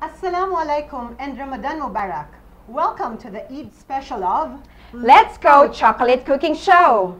Assalamu alaikum and Ramadan Mubarak. Welcome to the Eid special of Let's Co Chocolat cooking show!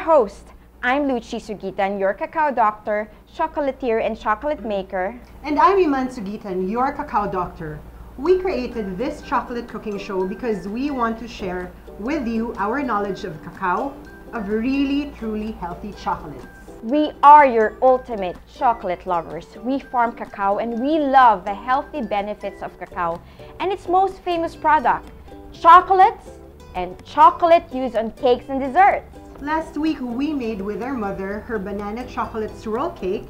Host. I'm Luchi Sugitan, your cacao doctor, chocolatier, and chocolate maker. And I'm Iman Sugitan, your cacao doctor. We created this chocolate cooking show because we want to share with you our knowledge of cacao, of really truly healthy chocolates. We are your ultimate chocolate lovers. We farm cacao and we love the healthy benefits of cacao and its most famous product, chocolates and chocolate used on cakes and desserts. Last week we made with our mother her banana chocolate swirl cake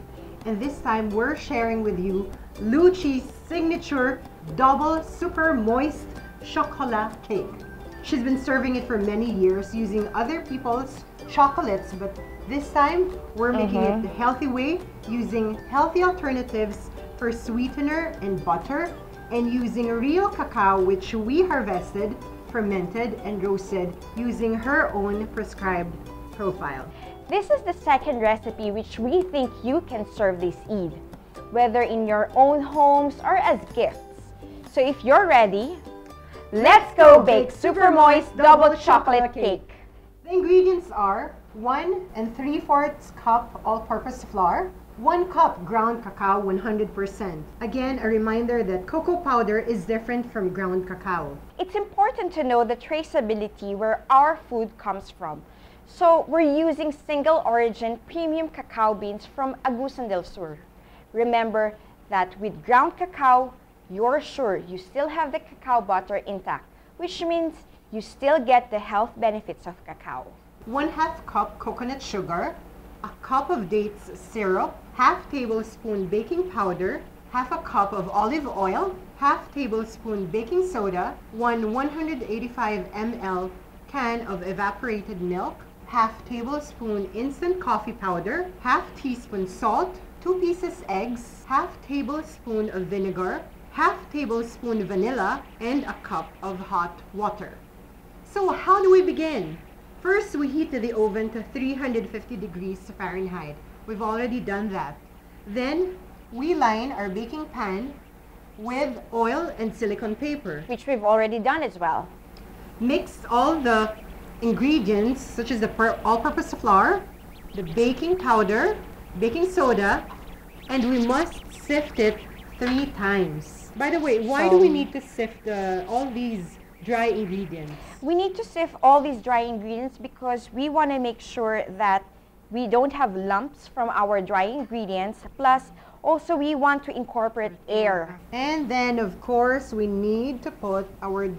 and this time we're sharing with you Luchi's signature double super moist chocolate cake. She's been serving it for many years using other people's chocolates but this time we're making it mm-hmm. the healthy way using healthy alternatives for sweetener and butter and using real cacao which we harvested fermented and roasted using her own prescribed profile. This is the second recipe which we think you can serve this Eid, whether in your own homes or as gifts. So if you're ready, let's go bake super moist double chocolate cake. The ingredients are 1 and 3 fourths cup all-purpose flour, 1 cup ground cacao 100%. Again, a reminder that cocoa powder is different from ground cacao. It's important to know the traceability where our food comes from. So we're using single origin premium cacao beans from Agusan del Sur. Remember that with ground cacao, you're sure you still have the cacao butter intact, which means you still get the health benefits of cacao. 1 half cup coconut sugar, a cup of dates syrup, half tablespoon baking powder, half a cup of olive oil, half tablespoon baking soda, 1 185 ml can of evaporated milk, half tablespoon instant coffee powder, half teaspoon salt, 2 pieces eggs, half tablespoon of vinegar, half tablespoon vanilla, and a cup of hot water. So how do we begin? First, we heat the oven to 350 degrees Fahrenheit. We've already done that. Then, we line our baking pan with oil and silicone paper. Which we've already done as well. Mix all the ingredients, such as the all-purpose flour, the baking powder, baking soda, and we must sift it three times. By the way, why do we need to sift uh, all these dry ingredients? We need to sift all these dry ingredients because we want to make sure that we don't have lumps from our dry ingredients. Plus, also we want to incorporate air. And then, of course, we need to put our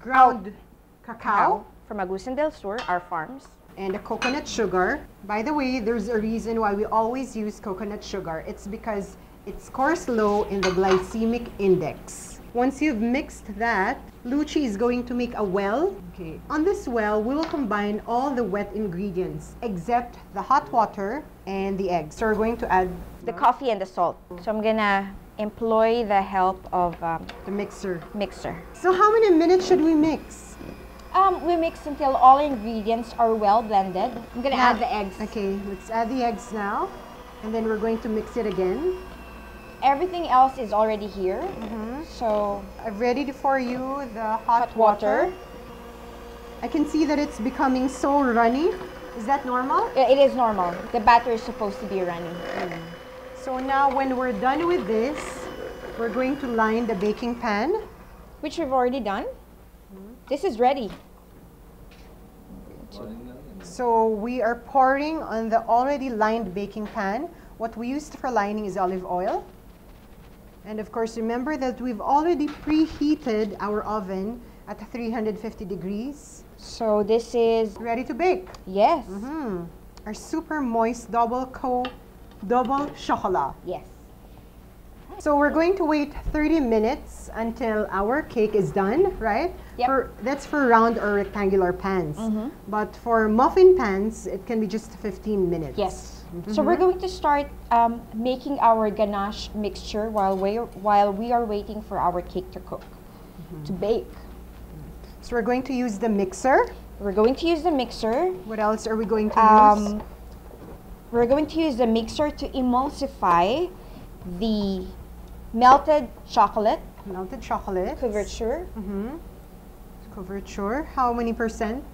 ground oh, cacao from Agusan del Sur, our farms. and the coconut sugar. By the way, there's a reason why we always use coconut sugar. It's because it scores low in the glycemic index. Once you've mixed that, Luchi is going to make a well. Okay. On this well, we will combine all the wet ingredients except the hot water and the eggs. So we're going to add The coffee and the salt. So I'm gonna employ the help of um, the mixer. mixer. So how many minutes should we mix? Um, we mix until all ingredients are well blended. I'm gonna add the eggs. Okay, let's add the eggs now. And then we're going to mix it again. Everything else is already here. Mm-hmm. So I've ready for you the hot, hot water. I can see that it's becoming so runny. Is that normal? It is normal. The batter is supposed to be running. Mm. So now when we're done with this, we're going to line the baking pan. Which we've already done. Mm-hmm. This is ready. So we are pouring on the already lined baking pan. What we used for lining is olive oil. And of course, remember that we've already preheated our oven at 350 degrees. So this is Ready to bake. yes, Hmm. Our super moist double co double chocolat. yes. So we're going to wait 30 minutes until our cake is done, right? Yep. For, that's for round or rectangular pans. Mm -hmm. But for muffin pans, it can be just 15 minutes. Yes. So we're going to start um, making our ganache mixture while we while we are waiting for our cake to cook, to bake. So we're going to use the mixer. We're going to use the mixer. What else are we going to use? Um, we're going to use the mixer to emulsify the melted chocolate Melted chocolate. couverture. Mm-hmm. Couverture. How many percent?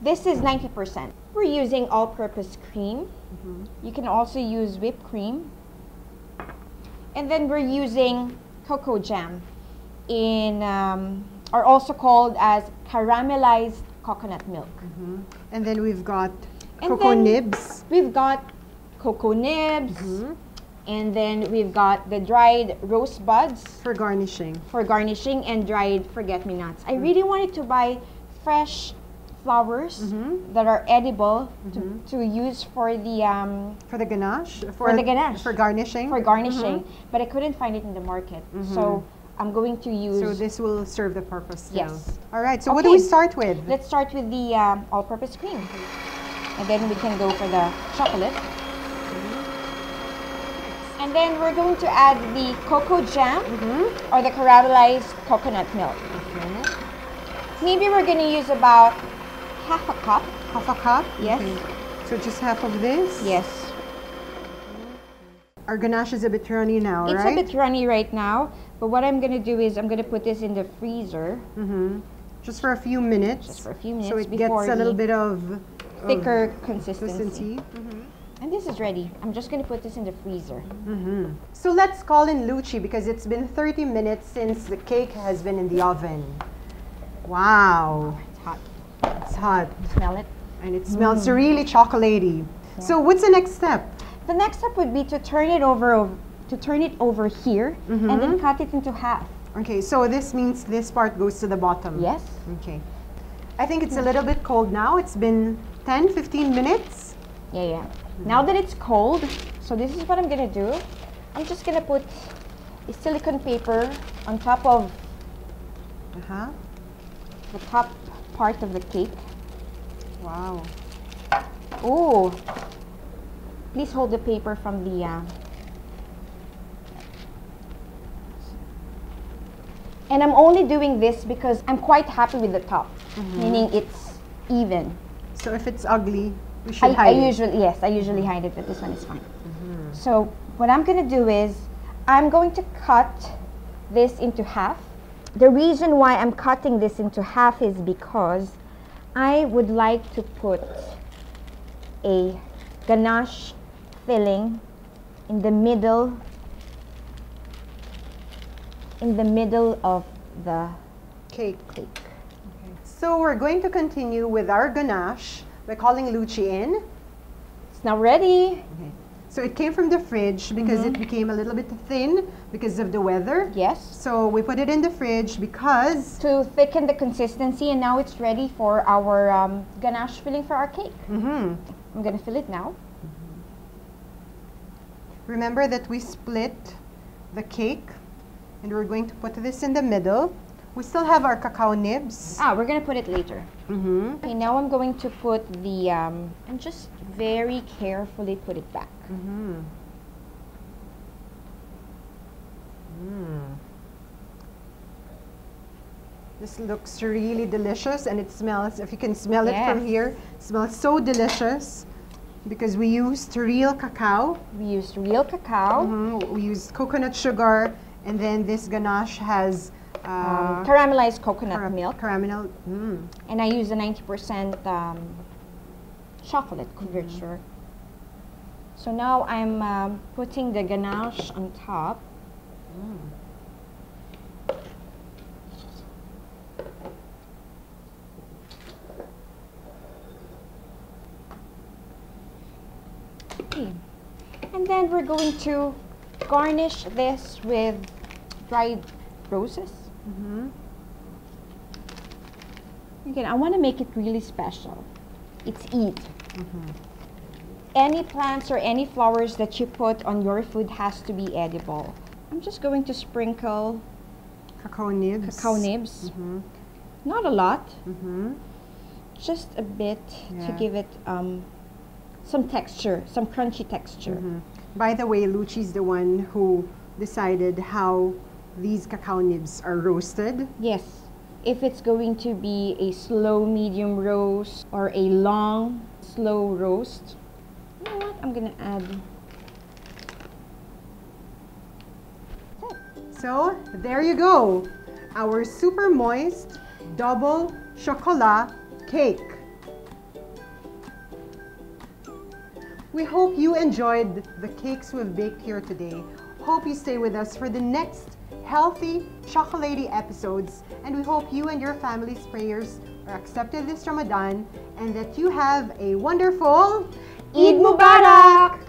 This is 90%. We're using all-purpose cream. You can also use whipped cream. And then we're using coco jam in, um, are also called as caramelized coconut milk. And then we've got And cocoa nibs. We've got cocoa nibs, Mhm. and then we've got the dried rose buds For garnishing. for garnishing and dried forget-me-nots. I really wanted to buy fresh flowers Mhm. that are edible to, to use for the um, For the ganache? For the ganache. For garnishing? for garnishing, but I couldn't find it in the market. So I'm going to use. So this will serve the purpose now. Yes. All right, so what do we start with? Let's start with the um, all-purpose cream, and then we can go for the chocolate. And then we're going to add the coco jam Mhm. or the caramelized coconut milk. Okay. Maybe we're going to use about half a cup. Half a cup? Yes. Okay. So just half of this? Yes. Our ganache is a bit runny now, It's right? a bit runny right now, but what I'm going to do is I'm going to put this in the freezer Mm-hmm. Just for a few minutes. just for a few minutes. So it gets a little bit of of thicker consistency. consistency. Mm-hmm. And this is ready. I'm just going to put this in the freezer. Mm-hmm. So let's call in Luchi because it's been 30 minutes since the cake has been in the oven. Wow, It's hot. It's hot Smell it. and it smells really chocolatey. So what's the next step? The next step would be to turn it over, to turn it over here, and then Mhm. cut it into half. Okay, so this means this part goes to the bottom. Yes. Okay. I think it's a little bit cold now. It's been 10, 15 minutes. Yeah, yeah. Now that it's cold, so this is what I'm gonna do. I'm just gonna put a silicone paper on top of Uh-huh. the top part of the cake. Wow. Oh, please hold the paper from the. Uh, and I'm only doing this because I'm quite happy with the top, meaning it's even. So if it's ugly, we should I, I it. usually yes, I usually hide it, but this one is fine. So what I'm gonna do is I'm going to cut this into half. The reason why I'm cutting this into half is because I would like to put a ganache filling in the middle in the middle of the Cake. cake. So we're going to continue with our ganache We're calling Luchi in. It's now ready. So it came from the fridge because Mm-hmm. it became a little bit thin because of the weather. Yes. So we put it in the fridge because To thicken the consistency and now it's ready for our um, ganache filling for our cake. Mhm. I'm gonna fill it now. remember that we split the cake and we're going to put this in the middle. We still have our cacao nibs. Ah, we're gonna put it later. Mm-hmm. Okay, now I'm going to put the, um, and just very carefully put it back. Mm-hmm. Mm. This looks really delicious and it smells, if you can smell it from here, it smells so delicious because we used real cacao. We used real cacao, Mhm. We used coconut sugar and then this ganache has um, caramelized coconut milk, caramel. Mm. and I use a 90% um, chocolate couverture. So now I'm um, putting the ganache on top. Okay. And then we're going to garnish this with dried roses. Mhm. Again, I want to make it really special. It's Eid. Any plants or any flowers that you put on your food has to be edible. I'm just going to sprinkle Cacao nibs. cacao nibs. Mhm. Not a lot, Mhm. just a bit to give it um, some texture, some crunchy texture. Mhm. By the way, Luchi's the one who decided how these cacao nibs are roasted. Yes, if it's going to be a slow medium roast or a long slow roast, you know what? I'm gonna add. So, there you go. Our super moist double chocolat cake. We hope you enjoyed the cakes we've baked here today. Hope you stay with us for the next healthy, chocolatey episodes. And we hope you and your family's prayers are accepted this Ramadan and that you have a wonderful Eid Mubarak!